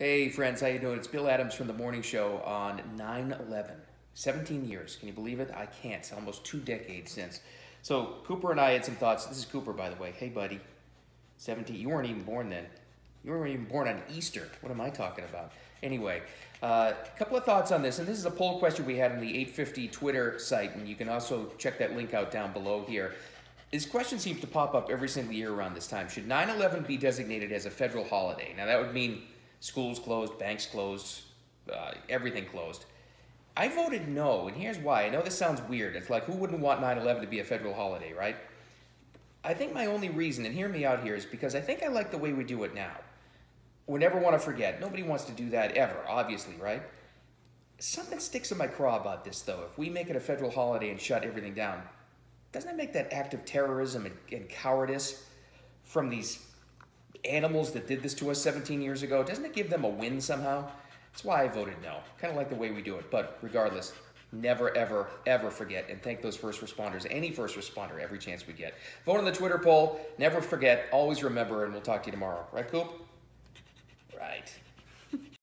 Hey friends, how you doing? It's Bill Adams from the morning show on 9-11. 17 years, can you believe it? I can't, it's almost two decades since. So Cooper and I had some thoughts. This is Cooper, by the way. Hey buddy, 17, you weren't even born then. You weren't even born on Easter. What am I talking about? Anyway, a uh, couple of thoughts on this, and this is a poll question we had on the 850 Twitter site, and you can also check that link out down below here. This question seems to pop up every single year around this time. Should 9-11 be designated as a federal holiday? Now that would mean schools closed, banks closed, uh, everything closed. I voted no, and here's why. I know this sounds weird. It's like, who wouldn't want 9-11 to be a federal holiday, right? I think my only reason, and hear me out here, is because I think I like the way we do it now. We never want to forget. Nobody wants to do that ever, obviously, right? Something sticks in my craw about this, though. If we make it a federal holiday and shut everything down, doesn't it make that act of terrorism and, and cowardice from these animals that did this to us 17 years ago, doesn't it give them a win somehow? That's why I voted no. Kind of like the way we do it. But regardless, never, ever, ever forget and thank those first responders, any first responder, every chance we get. Vote on the Twitter poll. Never forget. Always remember, and we'll talk to you tomorrow. Right, Coop?